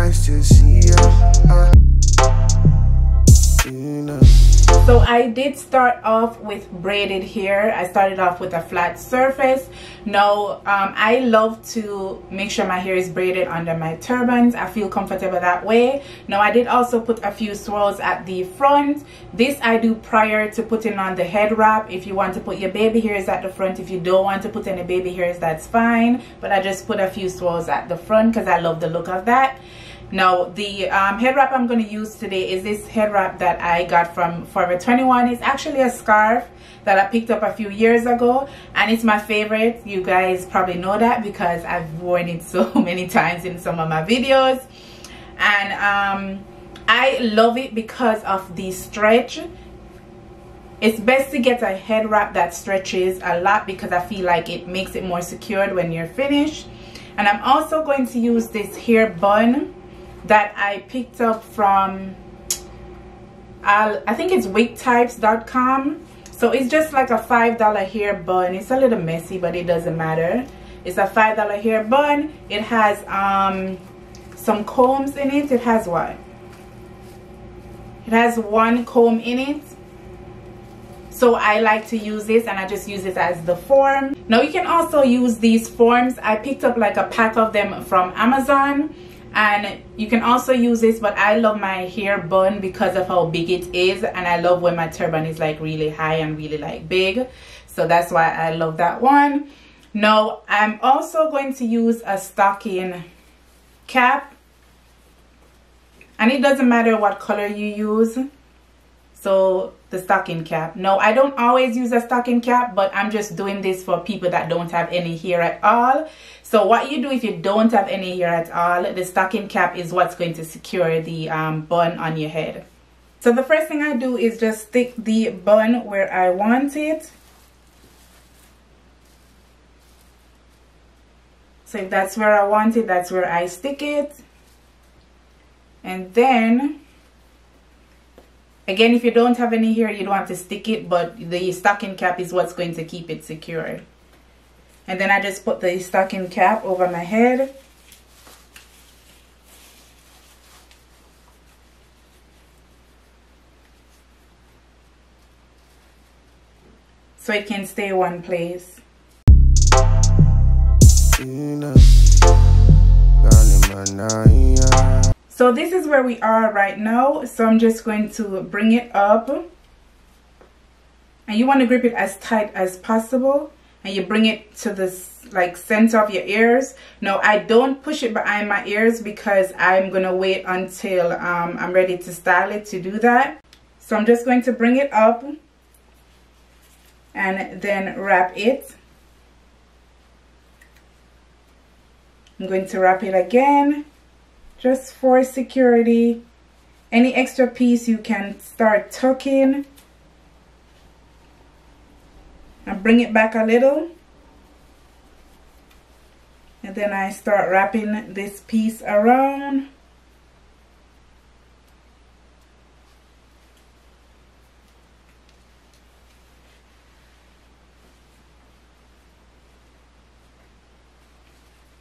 nice to see know. So I did start off with braided hair. I started off with a flat surface. Now, um, I love to make sure my hair is braided under my turbans. I feel comfortable that way. Now, I did also put a few swirls at the front. This I do prior to putting on the head wrap. If you want to put your baby hairs at the front, if you don't want to put any baby hairs, that's fine. But I just put a few swirls at the front because I love the look of that. Now the um, head wrap I'm going to use today is this head wrap that I got from Forever 21. It's actually a scarf that I picked up a few years ago and it's my favorite. You guys probably know that because I've worn it so many times in some of my videos and um, I love it because of the stretch. It's best to get a head wrap that stretches a lot because I feel like it makes it more secured when you're finished. And I'm also going to use this hair bun that I picked up from I think it's wigtypes.com so it's just like a five dollar hair bun. It's a little messy but it doesn't matter. It's a five dollar hair bun. It has um some combs in it. It has what? It has one comb in it. So I like to use this and I just use it as the form. Now you can also use these forms. I picked up like a pack of them from Amazon and you can also use this but I love my hair bun because of how big it is. And I love when my turban is like really high and really like big. So that's why I love that one. Now I'm also going to use a stocking cap. And it doesn't matter what color you use so the stocking cap. No i don't always use a stocking cap but i'm just doing this for people that don't have any hair at all. So what you do if you don't have any hair at all the stocking cap is what's going to secure the um, bun on your head. So the first thing i do is just stick the bun where i want it. So if that's where i want it that's where i stick it. And then Again, if you don't have any here, you don't have to stick it, but the stocking cap is what's going to keep it secure. And then I just put the stocking cap over my head. So it can stay one place. So this is where we are right now. So I'm just going to bring it up. And you want to grip it as tight as possible. And you bring it to the like center of your ears. No, I don't push it behind my ears because I'm going to wait until um, I'm ready to style it to do that. So I'm just going to bring it up and then wrap it. I'm going to wrap it again just for security any extra piece you can start tucking. And bring it back a little. And then I start wrapping this piece around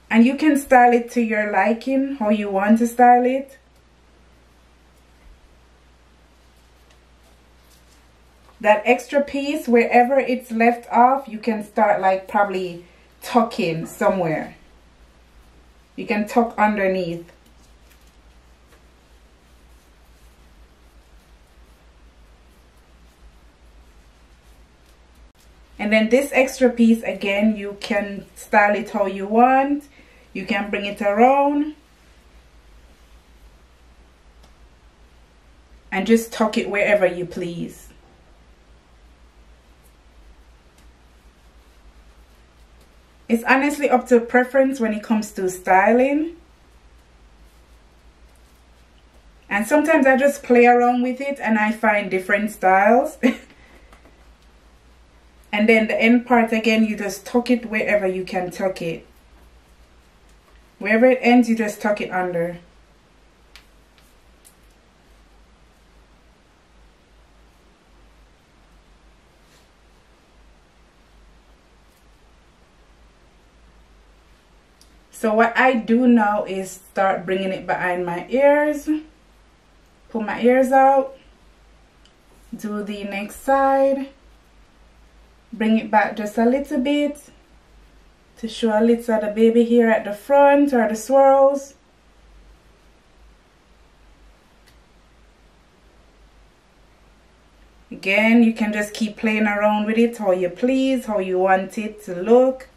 and you can style it to your liking how you want to style it. That extra piece wherever it's left off you can start like probably tucking somewhere. You can tuck underneath. And then this extra piece again you can style it how you want you can bring it around and just tuck it wherever you please. It's honestly up to preference when it comes to styling. And sometimes I just play around with it and I find different styles. and then the end part again, you just tuck it wherever you can tuck it. Wherever it ends, you just tuck it under. so what I do now is start bringing it behind my ears. Pull my ears out. Do the next side. Bring it back just a little bit to show a little the baby hair at the front or the swirls again you can just keep playing around with it how you please how you want it to look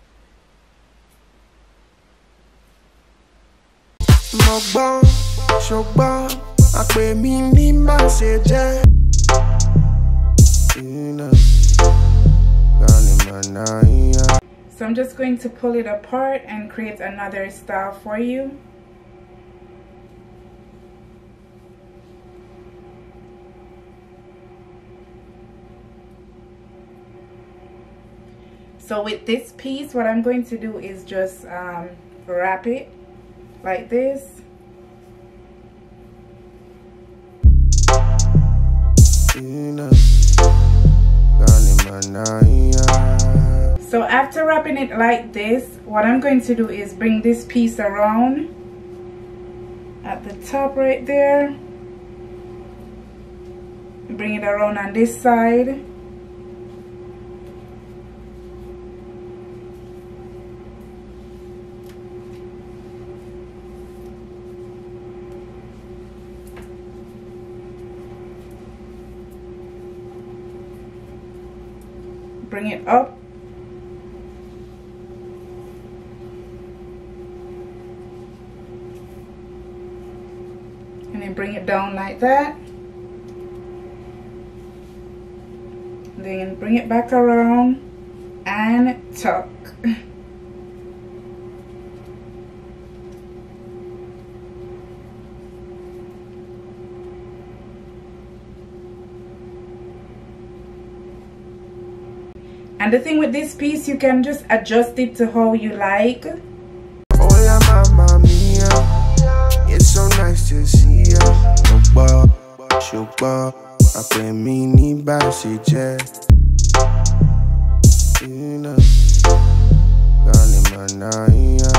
mi. I'm just going to pull it apart and create another style for you. So with this piece what I'm going to do is just um, wrap it like this it like this, what I'm going to do is bring this piece around at the top right there. Bring it around on this side. Bring it up and then bring it down like that. Then bring it back around and tuck. And the thing with this piece you can just adjust it to how you like ṣùgbọ́n àpè mi ní bá ṣe jẹ́. Iná Ghanimaniya.